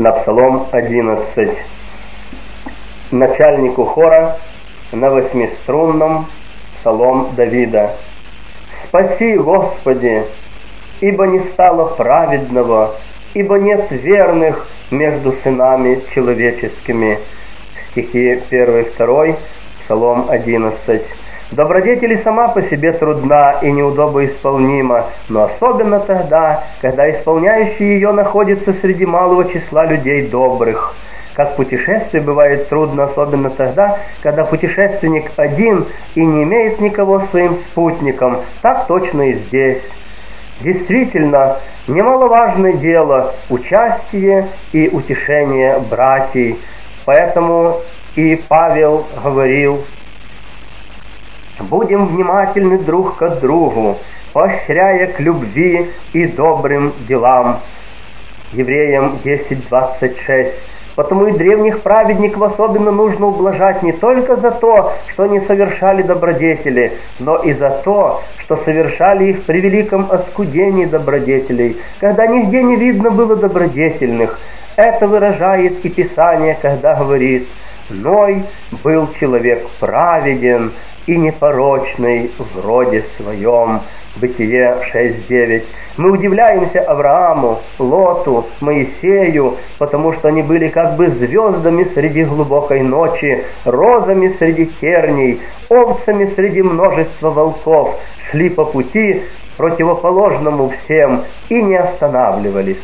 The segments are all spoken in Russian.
на Псалом 11. Начальнику хора на восьмиструнном Псалом Давида. «Спаси, Господи, ибо не стало праведного, ибо нет верных между сынами человеческими». Стихи 1 и 2, Псалом 11. Добродетель и сама по себе трудна и неудобно исполнима, но особенно тогда, когда исполняющий ее находится среди малого числа людей добрых. Как путешествие бывает трудно, особенно тогда, когда путешественник один и не имеет никого своим спутником, так точно и здесь. Действительно, немаловажное дело – участие и утешение братьев. Поэтому и Павел говорил – Будем внимательны друг к другу, поощряя к любви и добрым делам. Евреям 10.26 Потому и древних праведников особенно нужно ублажать не только за то, что они совершали добродетели, но и за то, что совершали их при великом оскудении добродетелей, когда нигде не видно было добродетельных. Это выражает и Писание, когда говорит «Ной был человек праведен, и непорочный в роде своем». Бытие 6.9. Мы удивляемся Аврааму, Лоту, Моисею, потому что они были как бы звездами среди глубокой ночи, розами среди терней, овцами среди множества волков, шли по пути, противоположному всем, и не останавливались.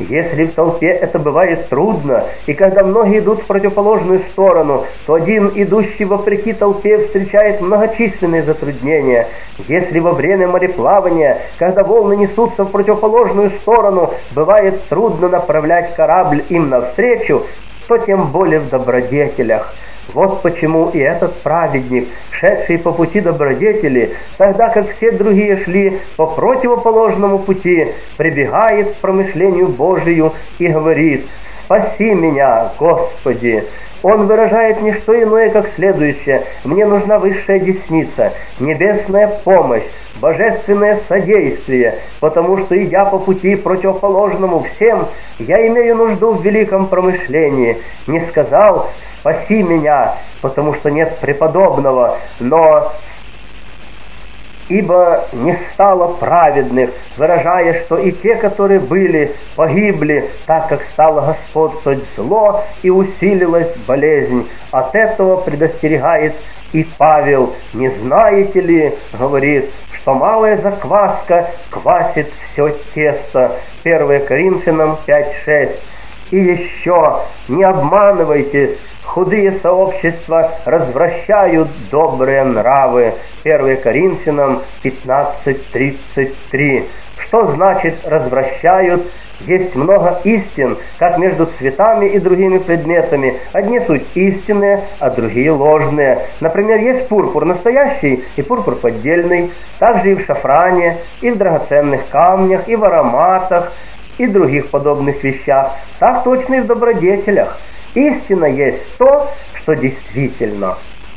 Если в толпе это бывает трудно, и когда многие идут в противоположную сторону, то один, идущий вопреки толпе, встречает многочисленные затруднения. Если во время мореплавания, когда волны несутся в противоположную сторону, бывает трудно направлять корабль им навстречу, то тем более в добродетелях – вот почему и этот праведник, шедший по пути добродетели, тогда как все другие шли по противоположному пути, прибегает к промышлению Божию и говорит «Спаси меня, Господи!» Он выражает не что иное, как следующее. «Мне нужна высшая десница, небесная помощь, божественное содействие, потому что, идя по пути противоположному всем, я имею нужду в великом промышлении». Не сказал спаси меня, потому что нет преподобного, но ибо не стало праведных, выражая, что и те, которые были, погибли, так как стало господствовать зло и усилилась болезнь. От этого предостерегает и Павел, не знаете ли, говорит, что малая закваска квасит все тесто. 1 Коринфянам 5.6. И еще не обманывайтесь, Худые сообщества развращают добрые нравы. 1 Коринфянам 15.33. Что значит развращают? Есть много истин, как между цветами и другими предметами. Одни суть истинные, а другие ложные. Например, есть пурпур настоящий и пурпур поддельный. Также и в шафране, и в драгоценных камнях, и в ароматах, и других подобных вещах. Так точно и в добродетелях. Истина есть то, что действительно.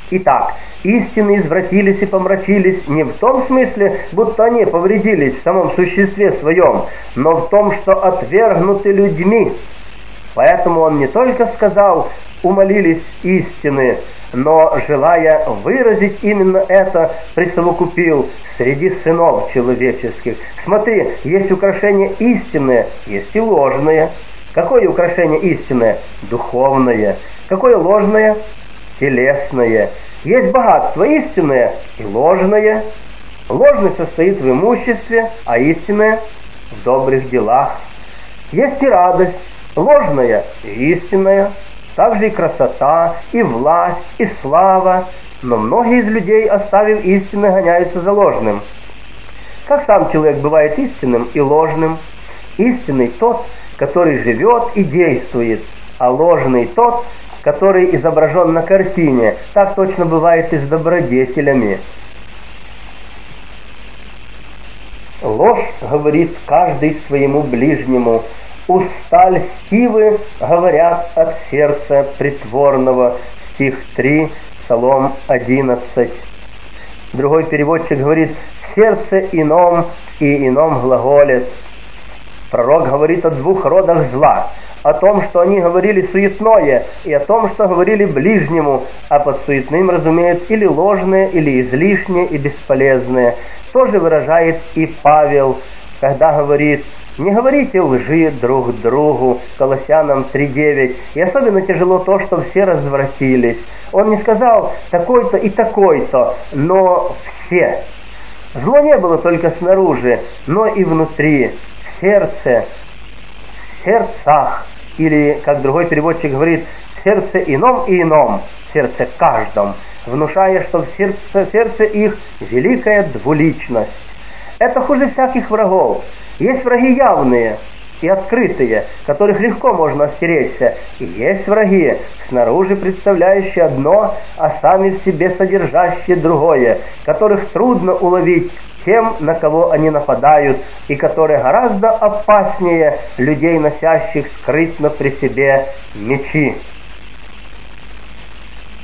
Итак, истины извратились и помрачились не в том смысле, будто они повредились в самом существе своем, но в том, что отвергнуты людьми. Поэтому он не только сказал «умолились истины», но, желая выразить именно это, присовокупил среди сынов человеческих. Смотри, есть украшения истинные, есть и ложные. Какое украшение истинное? Духовное. Какое ложное? Телесное. Есть богатство истинное и ложное. Ложное состоит в имуществе, а истинное в добрых делах. Есть и радость, ложная и истинная. Также и красота, и власть, и слава. Но многие из людей, оставив истинное, гоняются за ложным. Как сам человек бывает истинным и ложным? Истинный тот, который живет и действует, а ложный тот, который изображен на картине. Так точно бывает и с добродетелями. Ложь говорит каждый своему ближнему. Уста льстивы говорят от сердца притворного. Стих 3, Псалом 11. Другой переводчик говорит, сердце ином и ином глаголет. Пророк говорит о двух родах зла, о том, что они говорили суетное, и о том, что говорили ближнему, а под суетным разумеют или ложное, или излишнее и бесполезное. Тоже выражает и Павел, когда говорит «Не говорите лжи друг другу» Колоссянам 3.9. И особенно тяжело то, что все развратились. Он не сказал такой-то и такой-то, но все. Зло не было только снаружи, но и внутри, сердце, в сердцах или, как другой переводчик говорит, в сердце ином и ином, в сердце каждом, внушая, что в сердце, сердце их великая двуличность. Это хуже всяких врагов. Есть враги явные и открытые, которых легко можно остеречься, и есть враги, снаружи представляющие одно, а сами в себе содержащие другое, которых трудно уловить тем, на кого они нападают, и которые гораздо опаснее людей, носящих скрытно при себе мечи.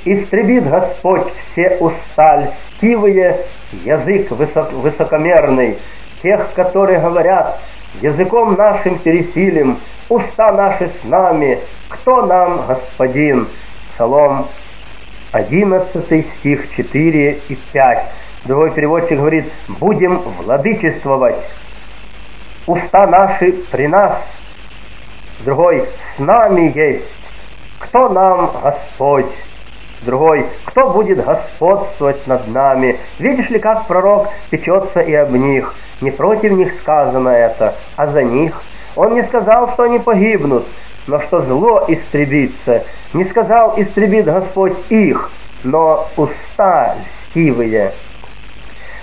Истребит Господь все уста льстивые, язык высок, высокомерный, тех, которые говорят, языком нашим пересилим, уста наши с нами, кто нам Господин? Псалом 11 стих 4 и 5. Другой переводчик говорит, будем владычествовать. Уста наши при нас. Другой, с нами есть. Кто нам Господь? Другой, кто будет господствовать над нами? Видишь ли, как пророк печется и об них? Не против них сказано это, а за них. Он не сказал, что они погибнут, но что зло истребится. Не сказал, истребит Господь их, но уста льстивые.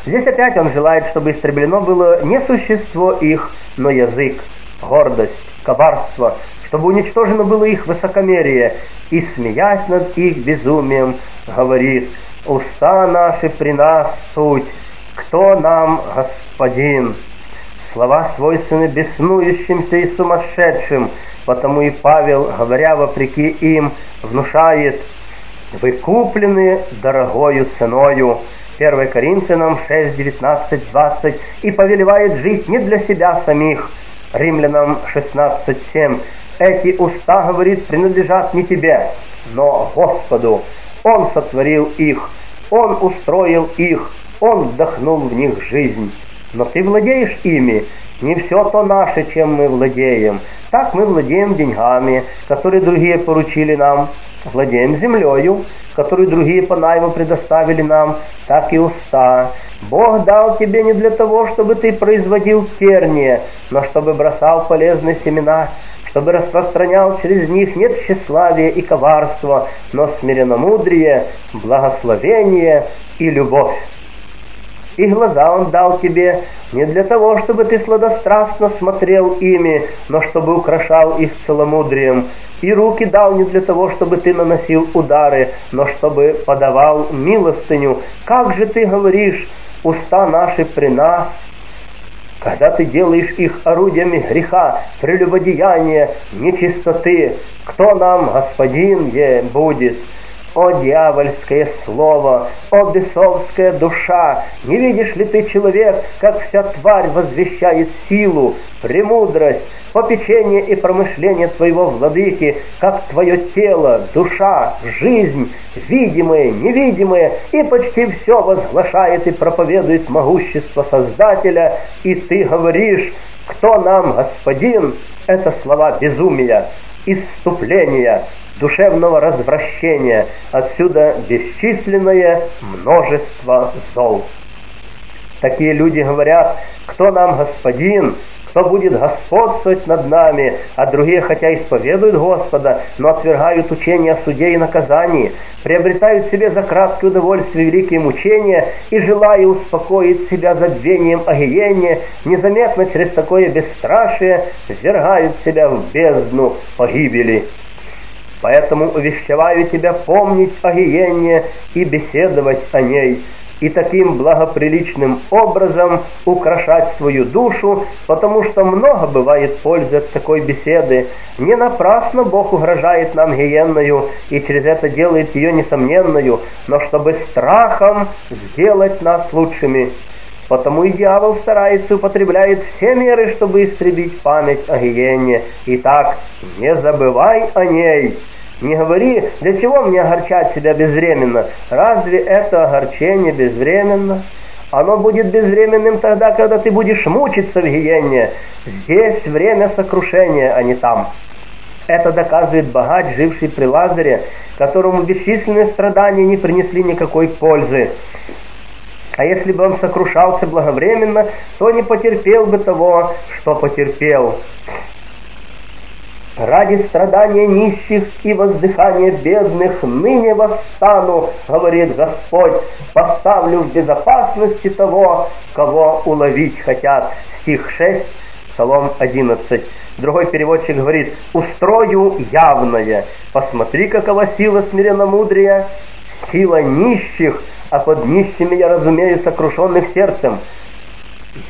Здесь опять он желает, чтобы истреблено было не существо их, но язык, гордость, коварство, чтобы уничтожено было их высокомерие, и, смеясь над их безумием, говорит, «Уста наши при нас суть, кто нам господин?» Слова свойственны беснующимся и сумасшедшим, потому и Павел, говоря вопреки им, внушает, «Вы куплены дорогою ценою». 1 Коринфянам 6, 19, 20 и повелевает жить не для себя самих. Римлянам 16, 7. Эти уста, говорит, принадлежат не тебе, но Господу. Он сотворил их, Он устроил их, Он вдохнул в них жизнь. Но ты владеешь ими, не все то наше, чем мы владеем. Так мы владеем деньгами, которые другие поручили нам, владеем землею, которую другие найму предоставили нам, так и уста. Бог дал тебе не для того, чтобы ты производил терния, но чтобы бросал полезные семена, чтобы распространял через них не тщеславие и коварство, но смиренномудрие, благословение и любовь. И глаза Он дал тебе не для того, чтобы ты сладострастно смотрел ими, но чтобы украшал их целомудрием. И руки дал не для того, чтобы ты наносил удары, но чтобы подавал милостыню. Как же ты говоришь, уста наши при нас, когда ты делаешь их орудиями греха, прелюбодеяния, нечистоты, кто нам, Господин, е будет?» О дьявольское слово, о бесовская душа! Не видишь ли ты, человек, как вся тварь возвещает силу, премудрость, попечение и промышление твоего владыки, как твое тело, душа, жизнь, видимое, невидимое, и почти все возглашает и проповедует могущество Создателя, и ты говоришь, кто нам, Господин, это слова безумия, исступления, душевного развращения, отсюда бесчисленное множество зол. Такие люди говорят, кто нам господин, кто будет господствовать над нами, а другие, хотя исповедуют Господа, но отвергают учение о суде и наказании, приобретают себе за краткое удовольствие великие мучения и, желая успокоить себя забвением о гиене, незаметно через такое бесстрашие свергают себя в бездну погибели. Поэтому увещеваю тебя помнить о гиене и беседовать о ней, и таким благоприличным образом украшать свою душу, потому что много бывает пользы от такой беседы. Не напрасно Бог угрожает нам гиенною и через это делает ее несомненную, но чтобы страхом сделать нас лучшими. Потому и дьявол старается, употребляет все меры, чтобы истребить память о гиене. Итак, не забывай о ней. Не говори, для чего мне огорчать себя безвременно? Разве это огорчение безвременно? Оно будет безвременным тогда, когда ты будешь мучиться в гиене. Здесь время сокрушения, а не там. Это доказывает богач, живший при Лазаре, которому бесчисленные страдания не принесли никакой пользы. А если бы он сокрушался благовременно, то не потерпел бы того, что потерпел. Ради страдания нищих и воздыхания бедных ныне восстану, говорит Господь, поставлю в безопасности того, кого уловить хотят. Стих 6, Псалом 11. Другой переводчик говорит, устрою явное. Посмотри, какова сила смиренно-мудрия, сила нищих, а под нищими я разумею сокрушенных сердцем.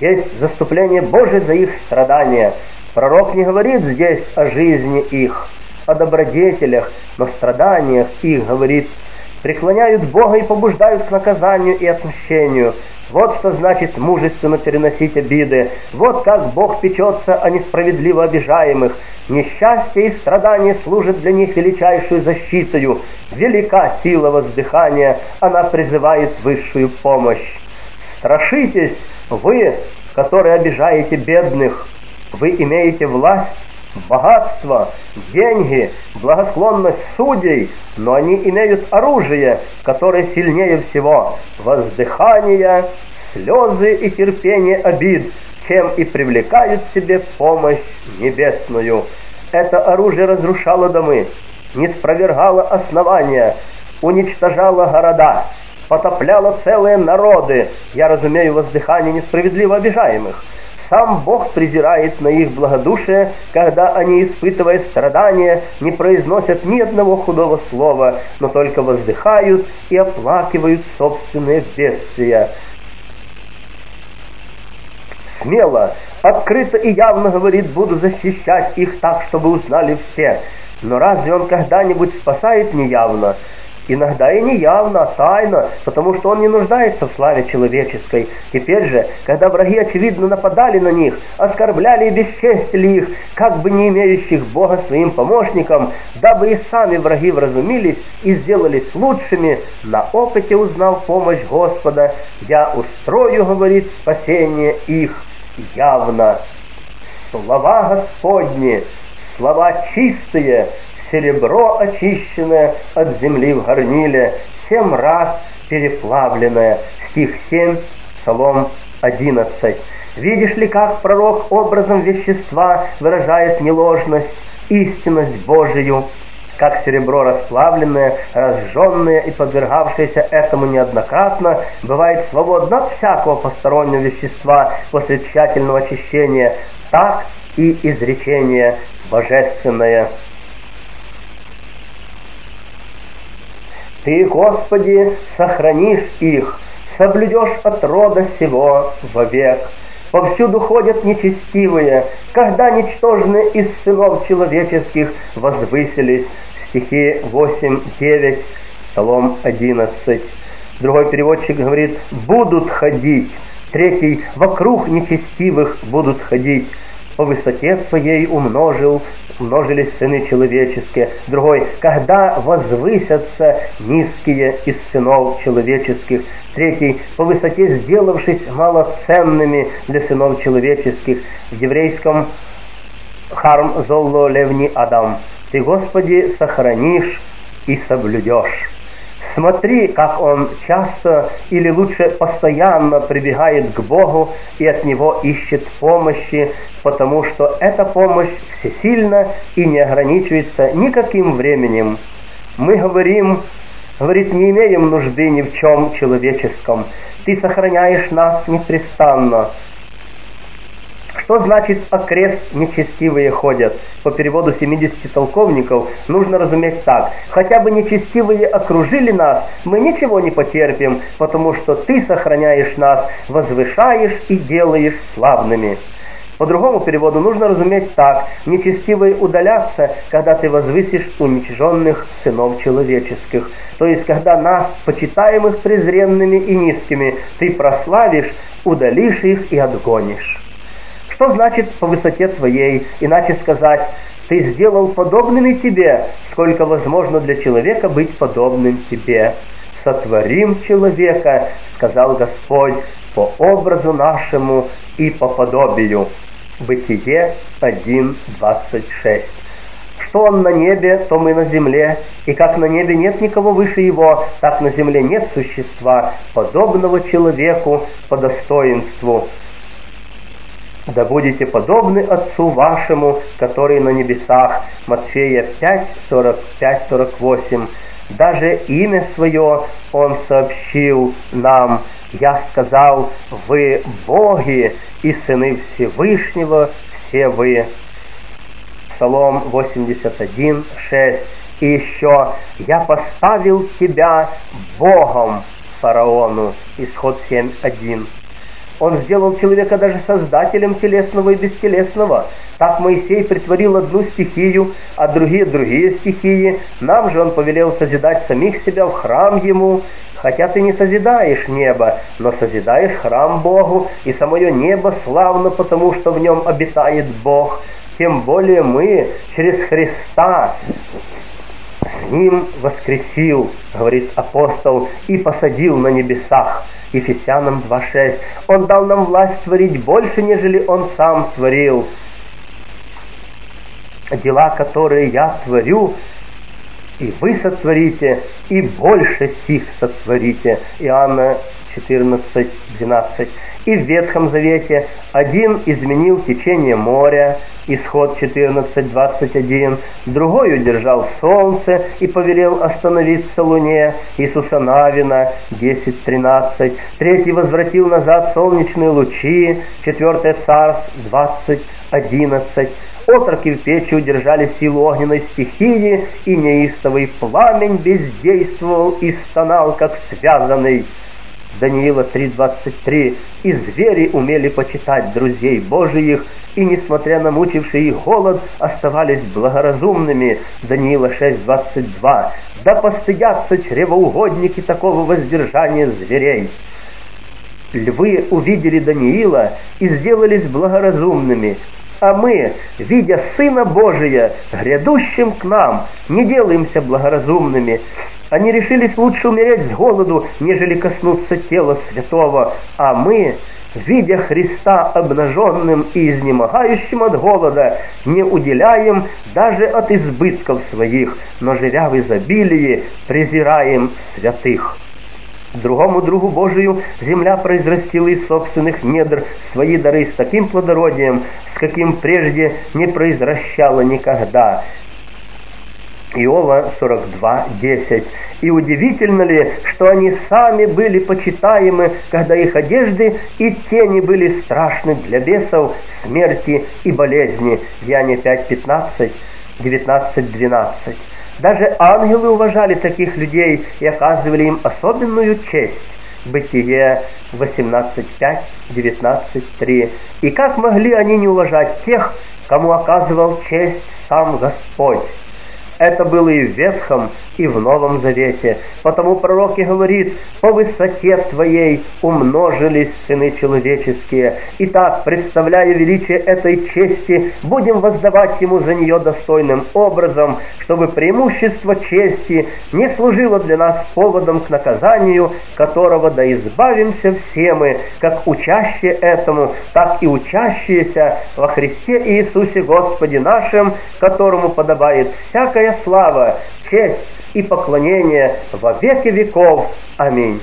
Есть заступление Божие за их страдания. Пророк не говорит здесь о жизни их, о добродетелях, но страданиях их говорит. Преклоняют Бога и побуждают к наказанию и отмщению. Вот что значит мужественно переносить обиды. Вот как Бог печется о несправедливо обижаемых. Несчастье и страдания служат для них величайшую защитою. Велика сила воздыхания, она призывает высшую помощь. Страшитесь, вы, которые обижаете бедных, вы имеете власть, богатство, деньги, благосклонность судей, но они имеют оружие, которое сильнее всего, воздыхание, слезы и терпение обид, чем и привлекают себе помощь небесную. Это оружие разрушало домы, не спровергало основания, уничтожало города, потопляло целые народы, я разумею воздыхание несправедливо обижаемых, сам Бог презирает на их благодушие, когда они, испытывая страдания, не произносят ни одного худого слова, но только воздыхают и оплакивают собственные бедствия. Смело, открыто и явно говорит, буду защищать их так, чтобы узнали все. Но разве он когда-нибудь спасает неявно? Иногда и не явно, а тайно, потому что он не нуждается в славе человеческой. Теперь же, когда враги очевидно нападали на них, оскорбляли и бесчестили их, как бы не имеющих Бога своим помощником, дабы и сами враги вразумились и сделались лучшими, на опыте узнал помощь Господа, я устрою, говорит, спасение их явно. Слова Господни, слова чистые, серебро очищенное от земли в горниле, семь раз переплавленное. Стих 7, Псалом 11. Видишь ли, как пророк образом вещества выражает неложность, истинность Божию, как серебро расплавленное, разжженное и подвергавшееся этому неоднократно, бывает свободно от всякого постороннего вещества после тщательного очищения, так и изречение божественное. Ты, Господи, сохранишь их, соблюдешь от рода сего вовек. Повсюду ходят нечестивые, когда ничтожные из сынов человеческих возвысились. Стихи 8-9, Псалом 11. Другой переводчик говорит, будут ходить. Третий, вокруг нечестивых будут ходить. По высоте своей умножил умножились сыны человеческие. Другой, когда возвысятся низкие из сынов человеческих. Третий, по высоте сделавшись малоценными для сынов человеческих. В еврейском харм золло левни адам. Ты, Господи, сохранишь и соблюдешь. Смотри, как он часто или лучше постоянно прибегает к Богу и от Него ищет помощи, потому что эта помощь всесильна и не ограничивается никаким временем. Мы говорим, говорит, не имеем нужды ни в чем человеческом. Ты сохраняешь нас непрестанно. Что значит «окрест нечестивые ходят»? По переводу 70 толковников нужно разуметь так. Хотя бы нечестивые окружили нас, мы ничего не потерпим, потому что Ты сохраняешь нас, возвышаешь и делаешь славными. По другому переводу нужно разуметь так. Нечестивые удалятся, когда ты возвысишь уничиженных сынов человеческих. То есть, когда нас, почитаемых презренными и низкими, ты прославишь, удалишь их и отгонишь. Что значит по высоте твоей? Иначе сказать, ты сделал подобными тебе, сколько возможно для человека быть подобным тебе. Сотворим человека, сказал Господь, по образу нашему и по подобию. Бытие 1.26. Что он на небе, то мы на земле, и как на небе нет никого выше его, так на земле нет существа, подобного человеку по достоинству. Да будете подобны Отцу вашему, который на небесах. Матфея 5, 45, 48. Даже имя свое Он сообщил нам. Я сказал, вы боги и сыны Всевышнего, все вы. Псалом 81, 6. И еще, я поставил тебя Богом фараону. Исход 7, 1. Он сделал человека даже создателем телесного и бестелесного. Так Моисей притворил одну стихию, а другие другие стихии. Нам же он повелел созидать самих себя в храм ему. Хотя ты не созидаешь небо, но созидаешь храм Богу, и самое небо славно, потому что в нем обитает Бог. Тем более мы через Христа Ним воскресил, говорит апостол, и посадил на небесах. Ефесянам 2.6. Он дал нам власть творить больше, нежели Он сам творил. Дела, которые я творю, и вы сотворите, и больше сих сотворите. Иоанна 14, 12. И в Ветхом Завете один изменил течение моря, исход 14, 21, другой удержал солнце и повелел остановиться луне, Иисуса Навина 10, 13, третий возвратил назад солнечные лучи, четвертое царств 20, 11, Отроки в печи удержали силу огненной стихии, и неистовый пламень бездействовал и стонал, как связанный. Даниила 3.23. «И звери умели почитать друзей Божиих, и, несмотря на мучивший их голод, оставались благоразумными». Даниила 6.22. «Да постыдятся чревоугодники такого воздержания зверей». Львы увидели Даниила и сделались благоразумными, а мы, видя Сына Божия, грядущим к нам, не делаемся благоразумными. Они решились лучше умереть с голоду, нежели коснуться тела святого, а мы, видя Христа обнаженным и изнемогающим от голода, не уделяем даже от избытков своих, но живя в изобилии, презираем святых. Другому другу Божию земля произрастила из собственных недр свои дары с таким плодородием, с каким прежде не произращала никогда. Иова 42, 10. И удивительно ли, что они сами были почитаемы, когда их одежды и тени были страшны для бесов, смерти и болезни. Яне 5, 15, 19, 12. Даже ангелы уважали таких людей и оказывали им особенную честь. Бытие 18.5, 19.3. И как могли они не уважать тех, кому оказывал честь сам Господь? Это было и в Ветхом, и в Новом Завете. Потому пророк и говорит, по высоте Твоей умножились сыны человеческие. Итак, представляя величие этой чести, будем воздавать Ему за нее достойным образом, чтобы преимущество чести не служило для нас поводом к наказанию, которого да избавимся все мы, как учащие этому, так и учащиеся во Христе Иисусе Господе нашим, которому подобает всякая слава, честь и поклонение во веки веков. Аминь.